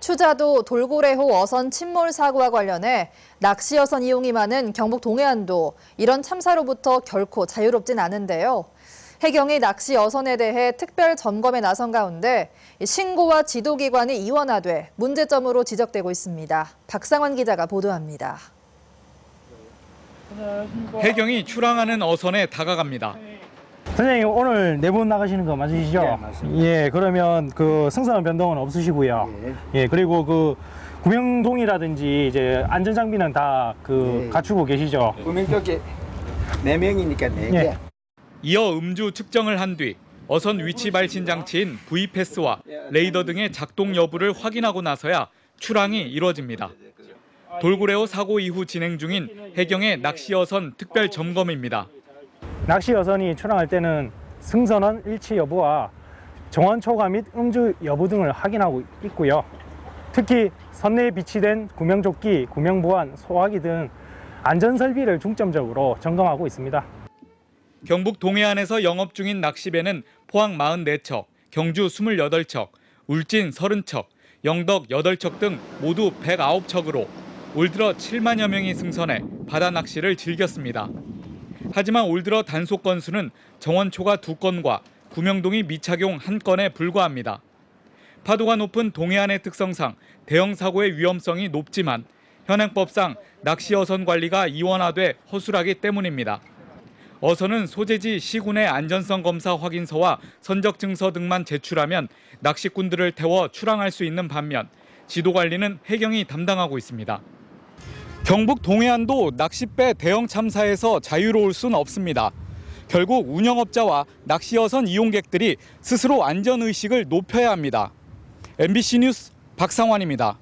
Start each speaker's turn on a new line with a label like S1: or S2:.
S1: 추자도 돌고래호 어선 침몰 사고와 관련해 낚시 어선 이용이 많은 경북 동해안도 이런 참사로부터 결코 자유롭진 않은데요. 해경이 낚시 어선에 대해 특별 점검에 나선 가운데 신고와 지도기관이 이원화돼 문제점으로 지적되고 있습니다. 박상원 기자가 보도합니다.
S2: 해경이 출항하는 어선에 다가갑니다.
S3: 선생님 오늘 네 분 나가시는 거 맞으시죠?
S4: 네, 맞습니다.
S3: 예, 그러면 그 승선원 변동은 없으시고요.
S4: 예.
S3: 예, 그리고 그 구명동이라든지 이제 안전 장비는 다 그
S4: 예.
S3: 갖추고 계시죠?
S4: 구명조끼 네 명이니까 네 개.
S3: 예.
S2: 이어 음주 측정을 한 뒤 어선 위치 발신 장치인 V패스와 레이더 등의 작동 여부를 확인하고 나서야 출항이 이뤄집니다. 돌고래호 사고 이후 진행 중인 해경의 낚시 어선 특별 점검입니다.
S3: 낚시 여선이 출항할 때는 승선원 일치 여부와 정원 초과 및 음주 여부 등을 확인하고 있고요. 특히 선내에 비치된 구명조끼, 구명보안, 소화기 등 안전 설비를 중점적으로 점검하고 있습니다.
S2: 경북 동해안에서 영업 중인 낚시배는 포항 44척, 경주 28척, 울진 30척, 영덕 8척 등 모두 109척으로 올 들어 7만여 명이 승선해 바다 낚시를 즐겼습니다. 하지만 올 들어 단속 건수는 정원초가 2건과 구명동이 미착용 1건에 불과합니다. 파도가 높은 동해안의 특성상 대형 사고의 위험성이 높지만 현행법상 낚시 어선 관리가 이원화돼 허술하기 때문입니다. 어선은 소재지 시군의 안전성 검사 확인서와 선적 증서 등만 제출하면 낚시꾼들을 태워 출항할 수 있는 반면 지도 관리는 해경이 담당하고 있습니다. 경북 동해안도 낚싯배 대형 참사에서 자유로울 순 없습니다. 결국 운영업자와 낚시어선 이용객들이 스스로 안전의식을 높여야 합니다. MBC 뉴스 박상환입니다.